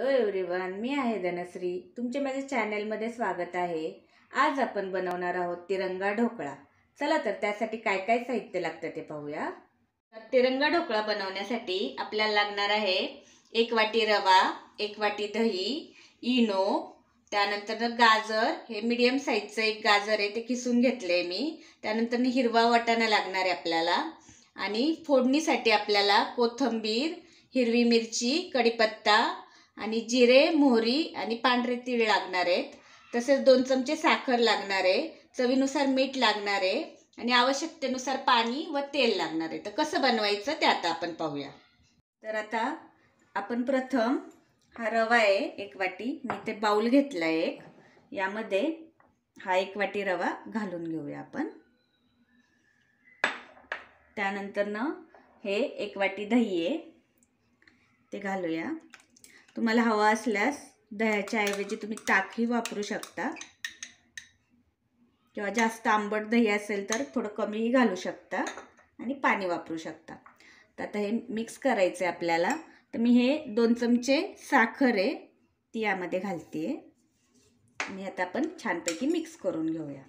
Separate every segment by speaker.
Speaker 1: Hello everyone मी आहे धनश्री. तुमचे माझ्या चॅनलमध्ये स्वागत आहे. आज आपण बनवणार आहोत तिरंगा ढोकळा. चला तर त्यासाठी काय काय साहित्य लागतं ते पाहूया. तर तिरंगा ढोकळा बनवण्यासाठी आपल्याला लागणार आहे एक वाटी रवा एक वाटी दही इनो त्यानंतर गाजर. हे मीडियम साईजचं एक गाजर आहे ते किसून घेतलं आहे मी. त्यानंतर हिरवा वाटाणा लागणार आहे आपल्याला. आणि फोडणीसाठी आपल्याला कोथिंबीर हिरवी मिरची कढीपत्ता आणि जिरे मोहरी आणि पांढरे तीळ लागणार आहेत. तसेच दोन चमचे साखर लागणार आहे. चवीनुसार मीठ लागणार आहे. आणि आवश्यकतेनुसार पाणी व तेल लागणार आहे. तर कसं बनवायचं ते आता आपण पाहूया. तर आता आपण प्रथम हा रवा आहे एक वाटी. मी ते बाऊल घेतला आहे एक. यामध्ये हा एक वाटी रवा घालून घेऊया आपण. त्यानंतर न हे एक वाटी दही आहे. ते घालूया. तुम्हाला हवा असल्यास दह्याच्या ऐवजी तुम्ही ताकही वापरू शकता. किंवा जास्त आंबट दही असेल तर थोडं कमीही घालू शकता आणि पाणी वापरू शकता. तर आता हे मिक्स करायचं आहे आपल्याला. तर मी हे दोन चमचे साखर आहे ती यामध्ये घालते आहे आणि आता आपण छानपैकी मिक्स करून घेऊया.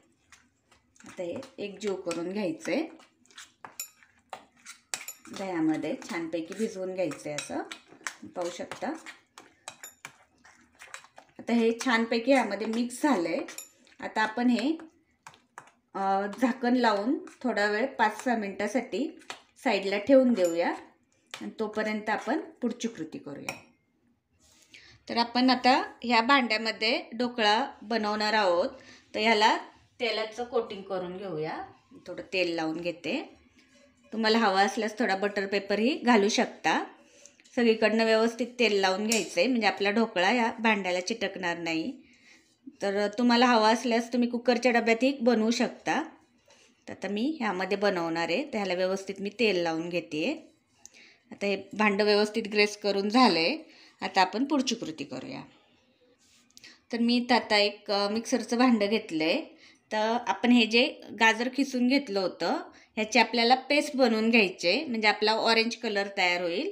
Speaker 1: आता हे एकजीव करून घ्यायचं आहे दह्यामध्ये छानपैकी भिजवून घ्यायचं आहे असं. पाहू शकता. आता हे छानपैकी यामध्ये मिक्स झालं आहे आता आपण हे झाकण लावून थोडा वेळ पाच सहा मिनटासाठी साईडला ठेवून देऊया. आणि तोपर्यंत आपण पुढची कृती करूया. तर आपण आता ह्या भांड्यामध्ये ढोकळा बनवणार आहोत. तर ह्याला तेलाचं कोटिंग करून घेऊया. थोडं तेल लावून घेते. तुम्हाला हवा असल्यास थोडा बटर पेपरही घालू शकता. सगळीकडनं व्यवस्थित तेल लावून घ्यायचं आहे म्हणजे आपला ढोकळा या भांड्याला चिटकणार नाही. तर तुम्हाला हवा असल्यास तुम्ही कुकरच्या डब्यातही बनवू शकता. तर आता मी ह्यामध्ये बनवणार आहे. त्याला व्यवस्थित मी तेल लावून घेते आता हे भांडं व्यवस्थित ग्रेस करून झालं आहे आता आपण पुढची कृती करूया. तर मी इथं आता एक मिक्सरचं भांडं घेतलं आहे तर आपण हे जे गाजर खिसून घेतलं होतं ह्याची आपल्याला पेस्ट बनवून घ्यायचे म्हणजे आपला ऑरेंज कलर तयार होईल.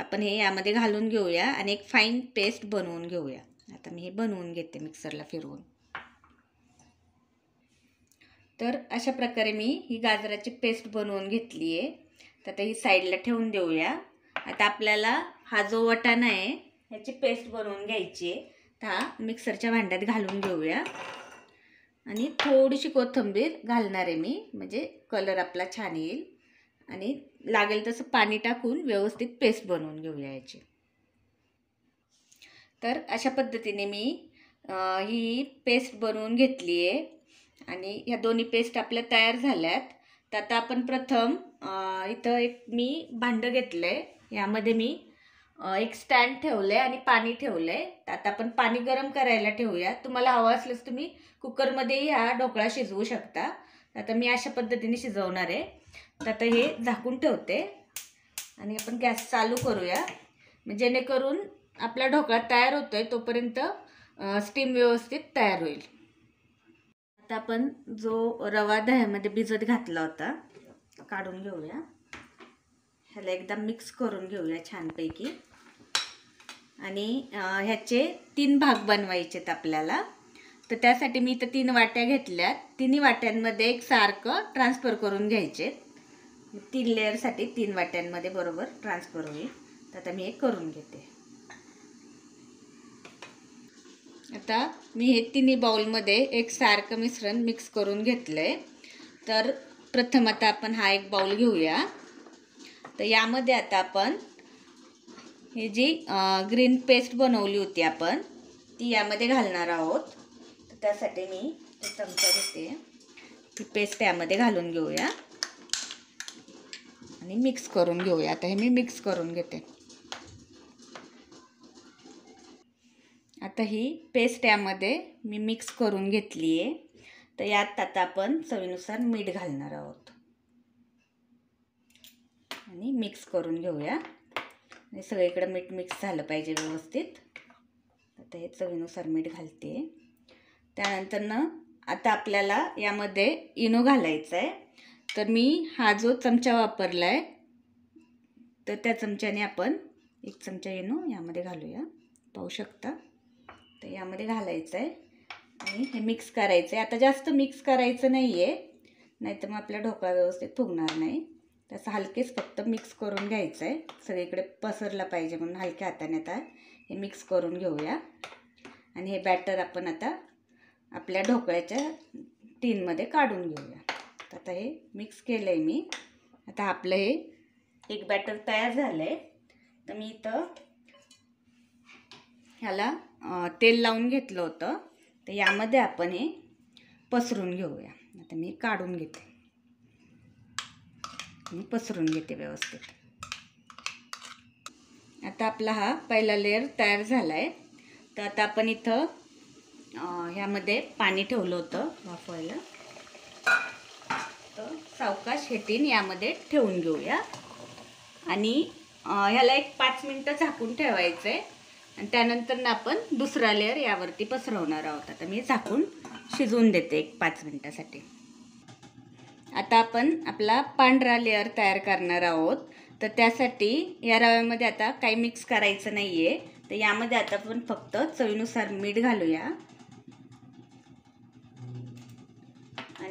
Speaker 1: तर आपण हे यामध्ये घालून घेऊया आणि एक फाईन पेस्ट बनवून घेऊया. आता मी हे बनवून घेते मिक्सरला फिरवून. तर अशा प्रकारे मी ही गाजराची पेस्ट बनवून घेतली आहे तर आता ही साईडला ठेवून देऊया. आता आपल्याला हा जो वटाणा आहे ह्याची पेस्ट बनवून घ्यायची आहे तर हा मिक्सरच्या भांड्यात घालून घेऊया. आणि थोडीशी कोथिंबीर घालणार आहे मी म्हणजे कलर आपला छान येईल. आणि लागेल तसं पाणी टाकून व्यवस्थित पेस्ट बनवून घेऊया याची. तर अशा पद्धतीने मी ही पेस्ट बनवून घेतली आहे. आणि ह्या दोन्ही पेस्ट आपल्या तयार झाल्यात. तर आता आपण प्रथम इथं एक मी भांडं घेतलं आहे यामध्ये मी एक स्टँड ठेवलं आहे आणि पाणी ठेवलं आहे तर आता आपण पाणी गरम करायला ठेवूया. तुम्हाला हवं असल्यास तुम्ही कुकरमध्येही हा ढोकळा शिजवू शकता. आता मी अशा पद्धतीने शिजवणार आहे. तर आता हे झाकून ठेवते. आणि आपण गॅस चालू करूया. जेणेकरून आपला ढोकळा तयार होतो आहे तोपर्यंत स्टीम व्यवस्थित तयार होईल. आता आपण जो रवा दह्यामध्ये भिजत घातला होता काढून घेऊया. ह्याला एकदा मिक्स करून घेऊया छानपैकी. आणि ह्याचे तीन भाग बनवायचे आहेत आपल्याला. तर त्यासाठी मी इथं तीन वाट्या घेतल्यात. तिन्ही वाट्यांमध्ये एक सारखं ट्रान्सफर करून घ्यायचे. तीन लेअरसाठी तीन वाट्यांमध्ये बरोबर ट्रान्सफर होईल. तर आता मी हे करून घेते. आता मी हे तिन्ही बाउलमध्ये एक सारखं मिश्रण मिक्स करून घेतलं आहे तर प्रथम आता आपण हा एक बाउल घेऊया. तर यामध्ये आता आपण ही जी ग्रीन पेस्ट बनवली होती आपण ती यामध्ये घालणार आहोत. त्यासाठी मी चमचा घेते. ती पेस्ट त्यामध्ये घालून घेऊया. आणि मिक्स करून घेऊया. आता हे मी मिक्स करून घेते. आता ही पेस्ट यामध्ये मी मिक्स करून घेतली आहे तर यात आता आपण चवीनुसार मीठ घालणार आहोत. आणि मिक्स करून घेऊया. आणि सगळीकडं मीठ मिक्स झालं पाहिजे व्यवस्थित. आता हे चवीनुसार मीठ घालते. त्यानंतर ना आता आपल्याला यामध्ये इनो घालायचा आहे तर मी हा जो चमचा वापरला आहे तर त्या चमच्याने आपण एक चमचा इनो यामध्ये घालूया. पाहू शकता? तर यामध्ये घालायचं आहे आणि हे मिक्स करायचं आहे आता जास्त मिक्स करायचं नाही आहे नाहीतर मग आपला ढोकळा व्यवस्थित फुगणार नाही. तसं हलकेच फक्त मिक्स करून घ्यायचं आहे सगळीकडे पसरला पाहिजे म्हणून हलक्या हाताने आता हे मिक्स करून घेऊया. आणि हे बॅटर आपण आता आपल्या ढोकळ्याच्या टीनमध्ये काढून घेऊया. तर आता हे मिक्स केलं आहे मी. आता आपलं हे एक बॅटर तयार झालं आहे तर मी इथं ह्याला तेल लावून घेतलं होतं. तर यामध्ये आपण हे पसरून घेऊया. आता मी काढून घेते. मी पसरून घेते व्यवस्थित. आता आपला हा पहिला लेअर तयार झाला आहे तर आता आपण इथं ह्यामध्ये पाणी ठेवलं होतं वाफवायला. तर सावकाश हेटीन यामध्ये ठेवून घेऊया. आणि ह्याला एक पाच मिनटं झाकून ठेवायचं आहे आणि त्यानंतर ना आपण दुसरा लेअर यावरती पसरवणार आहोत. आता मी झाकून शिजवून देते एक पाच मिनटासाठी. आता आपण आपला पांढरा लेअर तयार करणार आहोत. तर त्यासाठी या रव्यामध्ये आता काही मिक्स करायचं नाही आहे तर यामध्ये आता आपण फक्त चवीनुसार मीठ घालूया.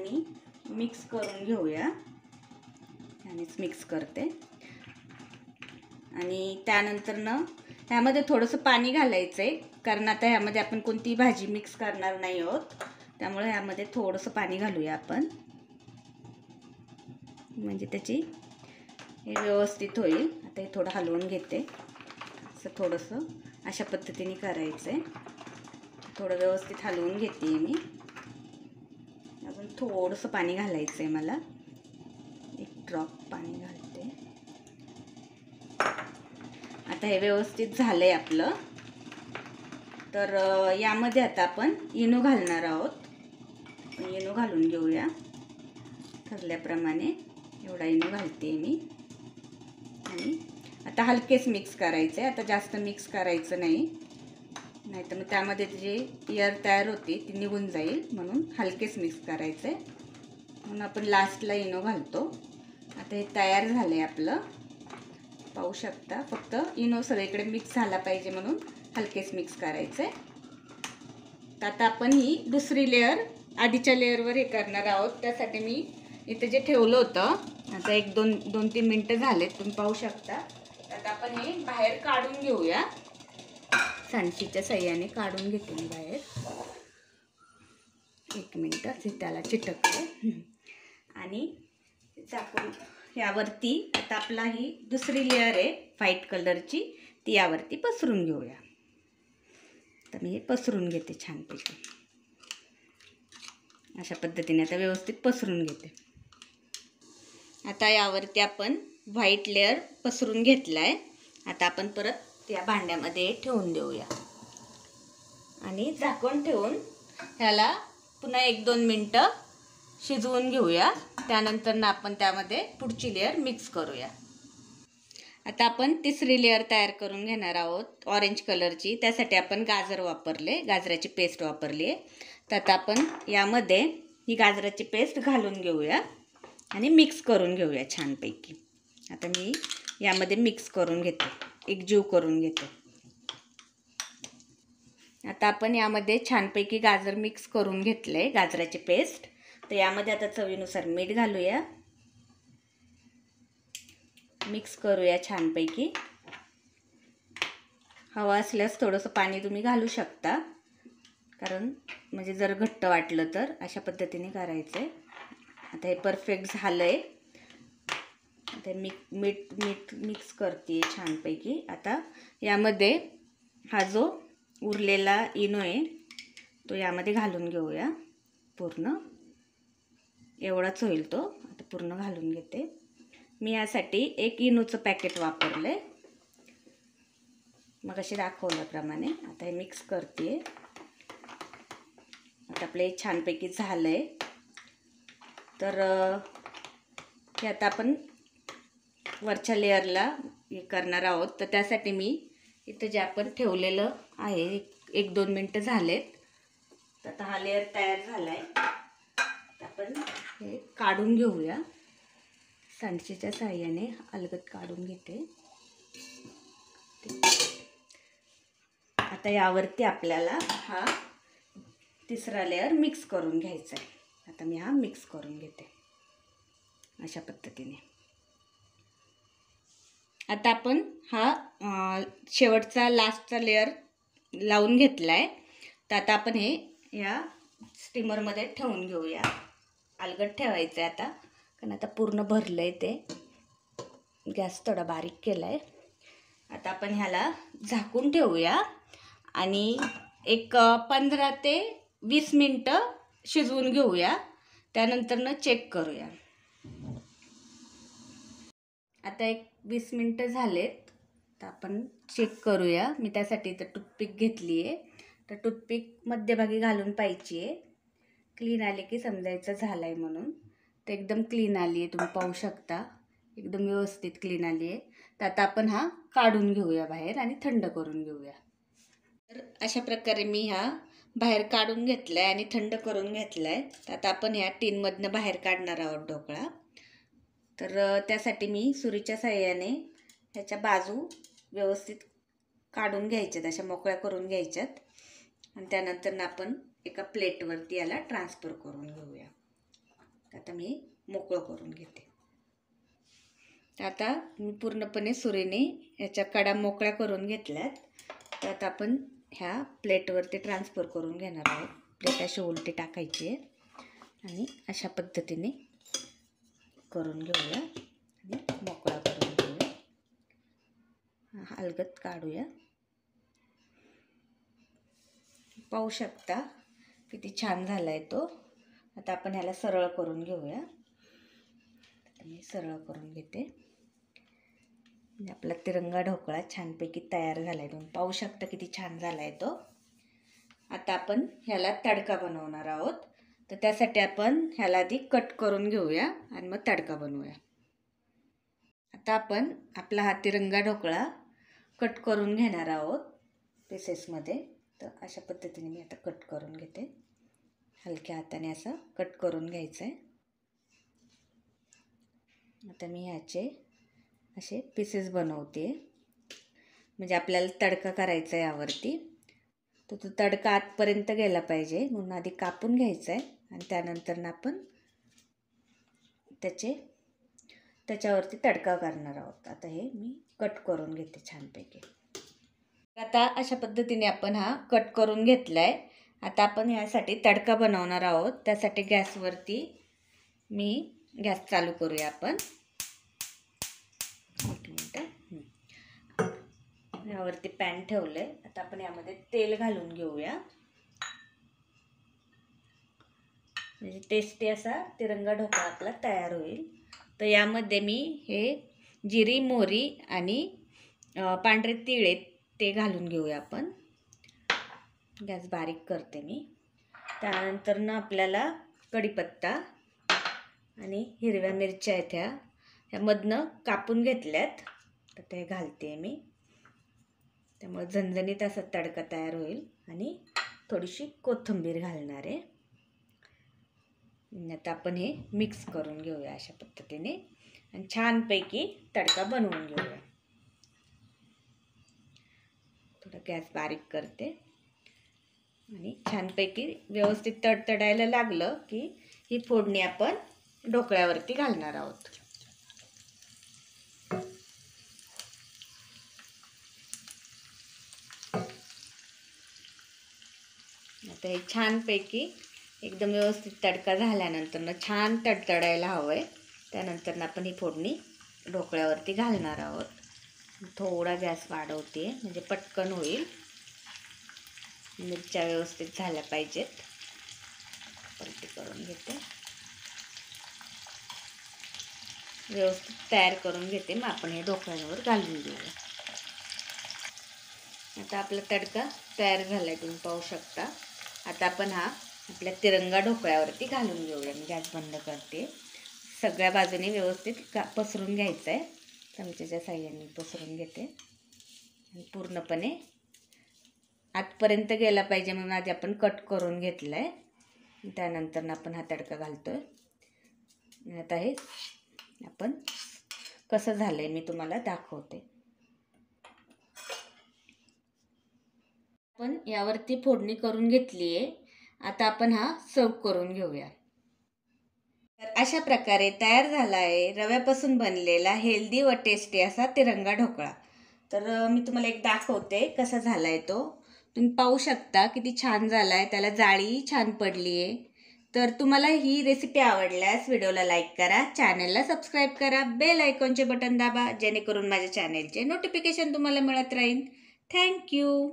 Speaker 1: आणि मिक्स करून घेऊया. यानेच मिक्स करते. आणि त्यानंतर ना ह्यामध्ये थोडंसं पाणी घालायचं आहे कारण आता ह्यामध्ये आपण कोणतीही भाजी मिक्स करणार नाही आहोत. त्यामुळे ह्यामध्ये थोडंसं पाणी घालूया आपण. म्हणजे त्याची हे व्यवस्थित होईल. आता हे थोडं हलवून घेते. असं थोडंसं अशा पद्धतीने करायचं आहे थोडं व्यवस्थित हलवून घेते मी. थोडंसं पाणी घालायचं आहे मला. एक ड्रॉप पाणी घालते. आता हे व्यवस्थित झालं आहे आपलं. तर यामध्ये आता आपण इनो घालणार आहोत. इनो घालून घेऊया. ठरल्याप्रमाणे एवढा इनो घालते मी. आणि आता हलकेच मिक्स करायचं आहे आता जास्त मिक्स करायचं नाही. नाही तर मग त्यामध्ये जी एअर तयार होती ती निघून जाईल म्हणून हलकेच मिक्स करायचं आहे म्हणून आपण लास्टला इनो घालतो. आता हे तयार झालं आहे आपलं. पाहू शकता फक्त इनो सगळीकडे मिक्स झाला पाहिजे म्हणून हलकेच मिक्स करायचं आहे तर आता आपण ही दुसरी लेअर आधीच्या लेअरवर हे करणार आहोत. त्यासाठी मी इथे जे ठेवलं होतं आता एक दोन दोन तीन मिनटं झालेत तुम्ही पाहू शकता. आता आपण हे बाहेर काढून घेऊया. सांडशीच्या सह्याने काढून घेते मी बाहेर. एक मिनटं ते त्याला चिटकते. आणि टाकून यावरती आता आपला ही दुसरी लेअर आहे व्हाईट कलरची ती यावरती पसरून घेऊया. तर मी हे पसरून घेते छानपैकी. अशा पद्धतीने आता व्यवस्थित पसरून घेते. आता यावरती आपण व्हाईट लेअर पसरून घेतला आहे आता आपण परत त्या भांड्यामध्ये ठेवून देऊया. आणि झाकण ठेवून ह्याला पुन्हा एक दोन मिनटं शिजवून घेऊया. त्यानंतर ना आपण त्यामध्ये पुढची लेअर मिक्स करूया. आता आपण तिसरी लेअर तयार करून घेणार आहोत ऑरेंज कलरची त्यासाठी आपण गाजर वापरले गाजराची पेस्ट वापरली आहे. तर आता आपण यामध्ये ही गाजराची पेस्ट घालून घेऊया आणि मिक्स करून घेऊया छानपैकी. आता मी यामध्ये मिक्स करून घेते. एकजीव करून घेतो. आता आपण यामध्ये छानपैकी गाजर मिक्स करून घेतलं आहे गाजराची पेस्ट तर यामध्ये आता चवीनुसार मीठ घालूया. मिक्स करूया छानपैकी. हवा असल्यास थोडंसं पाणी तुम्ही घालू शकता. कारण म्हणजे जर घट्ट वाटलं तर अशा पद्धतीने करायचं आहे आता हे परफेक्ट झालं आहे ते मी मीठ मीठ मिक्स करते छानपैकी. आता यामध्ये हा जो उरलेला इनो आहे तो यामध्ये घालून घेऊया पूर्ण. एवढाच होईल तो. आता पूर्ण घालून घेते. मी यासाठी एक इनोचं पॅकेट वापरलं आहे मग असे दाखवल्याप्रमाणे. आता हे मिक्स करते. आता आपलं हे छानपैकी झालं आहे तर हे आता आपण वरच्या लेअरला हे करणार आहोत. तर त्यासाठी मी इथं जे आपण ठेवलेलं आहे एक दोन मिनटं झालेत. तर आता हा लेअर तयार झाला आहे तर आपण हे काढून घेऊया. सांडशीच्या साह्याने अलगद काढून घेते. आता आता यावरती आपल्याला हा तिसरा लेअर मिक्स करून घ्यायचा आहे आता मी हा मिक्स करून घेते. अशा पद्धतीने. आता आपण हा शेवटचा लास्टचा लेअर लावून घेतला आहे तर आता आपण हे या स्टीमरमध्ये ठेवून घेऊया. अलगट ठेवायचं आहे आता कारण आता पूर्ण भरलं आहे ते. गॅस थोडा बारीक केला आहे आता आपण ह्याला झाकून ठेवूया. आणि एक पंधरा ते वीस मिनटं शिजवून घेऊया. त्यानंतरनं चेक करूया. आता एक वीस मिनटं झालेत. तर आपण चेक करूया. मी त्यासाठी तर टूथपिक घेतली आहे तर टूथपिक मध्यभागी घालून पाहिजे आहे क्लीन आले की समजायचं झालं आहे म्हणून. तर एकदम क्लीन आली आहे तुम्ही पाहू शकता. एकदम व्यवस्थित क्लीन आली आहे तर आता आपण हा काढून घेऊया बाहेर आणि थंड करून घेऊया. तर अशा प्रकारे मी हा बाहेर काढून घेतला आहे आणि थंड करून घेतला आहे तर आता आपण ह्या टीनमधनं बाहेर काढणार आहोत ढोकळा. तर त्यासाठी मी सुरीच्या साह्याने ह्याच्या बाजू व्यवस्थित काढून घ्यायच्यात अशा मोकळ्या करून घ्यायच्यात. आणि त्यानंतर आपण एका प्लेटवरती याला ट्रान्सफर करून घेऊया. आता मी मोकळं करून घेते. आता मी पूर्णपणे सुरीने याच्या कडा मोकळ्या करून घेतल्यात. तर आता आपण ह्या प्लेटवरती ट्रान्सफर करून घेणार आहोत. प्लेट अशी उलटी टाकायची आहे. आणि अशा पद्धतीने करून घेऊया. आणि मोकळा करून घेऊया. हलगत काढूया. पाहू शकता किती छान झाला आहे तो. आता आपण ह्याला सरळ करून घेऊया. मी सरळ करून घेते. आपला तिरंगा ढोकळा छानपैकी तयार झाला आहे तुम्ही पाहू शकता किती छान झाला आहे तो. आता आपण ह्याला तडका बनवणार आहोत. तर त्यासाठी आपण ह्याला आधी कट करून घेऊया आणि मग तडका बनवूया. आता आपण आपला हा तिरंगा ढोकळा कट करून घेणार आहोत पीसेसमध्ये तर अशा पद्धतीने मी आता कट करून घेते. हलक्या हाताने असं कट करून घ्यायचं आहे आता मी ह्याचे असे पीसेस बनवते. म्हणजे आपल्याला तडका करायचा आहे यावरती. तर तो तडका आतपर्यंत गेला पाहिजे. म्हणून आधी कापून घ्यायचा आहे आणि त्यानंतर ना आपण त्याचे त्याच्यावरती तडका करणार आहोत. आता हे मी कट करून घेते छानपैकी. आता अशा पद्धतीने आपण हा कट करून घेतला आहे आता आपण ह्यासाठी तडका बनवणार आहोत. त्यासाठी गॅसवरती मी गॅस चालू करूया आपण. एक मिनटं यावरती पॅन ठेवलं आहे आता आपण यामध्ये तेल घालून घेऊया. म्हणजे टेस्टी असा तिरंगा ढोकळा आपला तयार होईल. तर यामध्ये मी हे जिरी मोहरी आणि पांढरे तिळे ते घालून घेऊया आपण. गॅस बारीक करते मी. त्यानंतर ना आपल्याला कढीपत्ता आणि हिरव्या मिरच्या आहेत ह्या. ह्यामधनं कापून घेतल्यात. तर ते घालते मी. त्यामुळे झणझणीत असा तडका तयार होईल आणि थोडीशी कोथिंबीर घालणार आहे. आता आपण हे मिक्स करून घेऊया अशा पद्धतीने. आणि छानपैकी तडका बनवून घेऊया. थोडं गॅस बारीक करते. आणि छानपैकी व्यवस्थित तडतडायला लागलं की ही फोडणी आपण ढोकळ्यावरती घालणार आहोत. आता हे छानपैकी एकदम व्यवस्थित तडका झाल्यानंतर ना छान तडतडायला हवं आहे त्यानंतर ना आपण ही फोडणी ढोकळ्यावरती घालणार आहोत. थोडा गॅस वाढवते म्हणजे पटकन होईल. मिरच्या व्यवस्थित झाल्या पाहिजेत. पलटी करून घेते. व्यवस्थित तयार करून घेते. मग आपण हे ढोकळ्यांवर घालून घेऊया. आता आपला तडका तयार झाला आहे तुम्ही पाहू शकता. आता आपण हा आपल्या तिरंगा ढोकळ्यावरती घालून घेऊया. मी गॅस बंद करते. सगळ्या बाजूने व्यवस्थित का पसरून घ्यायचं आहे चमच्याच्या साह्याने पसरून घेते. आणि पूर्णपणे आतपर्यंत गेला पाहिजे म्हणून आधी आपण कट करून घेतलं आहे त्यानंतर आपण हा तडका घालतो आहे आता हे आपण कसं झालं आहे मी तुम्हाला दाखवते. आपण यावरती फोडणी करून घेतली आहे आता आपण हा सर्व करून घेऊया. तर अशा प्रकारे तयार झाला आहे रव्यापासून बनलेला हेल्दी व टेस्टी असा तिरंगा ढोकळा. तर मी तुम्हाला एक दाखवते कसा झाला आहे तो. तुम्ही पाहू शकता किती छान झाला आहे त्याला जाळी छान पडली आहे. तर तुम्हाला ही रेसिपी आवडल्यास व्हिडिओला लाईक करा चॅनलला सबस्क्राईब करा बेल आयकॉनचे बटन दाबा जेणेकरून माझ्या चॅनेलचे नोटिफिकेशन तुम्हाला मिळत राहील. थँक्यू